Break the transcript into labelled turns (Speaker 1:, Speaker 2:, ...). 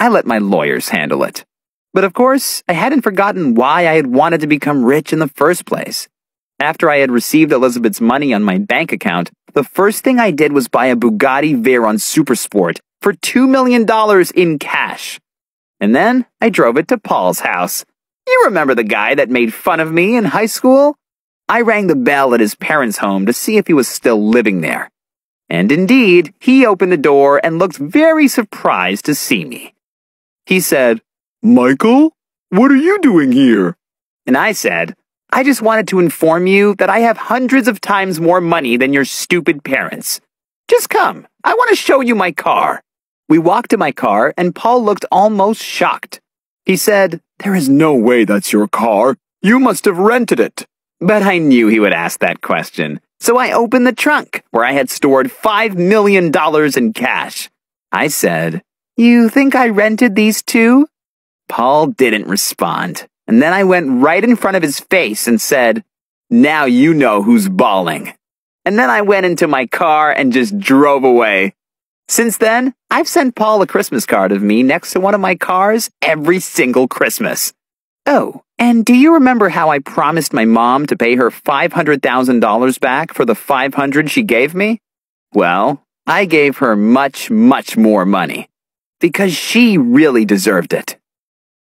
Speaker 1: I let my lawyers handle it. But of course, I hadn't forgotten why I had wanted to become rich in the first place. After I had received Elizabeth's money on my bank account, the first thing I did was buy a Bugatti Veyron Supersport for $2 million in cash. And then I drove it to Paul's house. You remember the guy that made fun of me in high school? I rang the bell at his parents' home to see if he was still living there. And indeed, he opened the door and looked very surprised to see me. He said,
Speaker 2: Michael, what are you doing here?
Speaker 1: And I said, I just wanted to inform you that I have hundreds of times more money than your stupid parents. Just come. I want to show you my car. We walked to my car, and Paul looked almost shocked. He said,
Speaker 2: There is no way that's your car. You must have rented it.
Speaker 1: But I knew he would ask that question. So I opened the trunk, where I had stored $5 million in cash. I said, You think I rented these too? Paul didn't respond. And then I went right in front of his face and said, Now you know who's balling. And then I went into my car and just drove away. Since then, I've sent Paul a Christmas card of me next to one of my cars every single Christmas. Oh, and do you remember how I promised my mom to pay her $500,000 back for the 500 she gave me? Well, I gave her much, much more money. Because she really deserved it.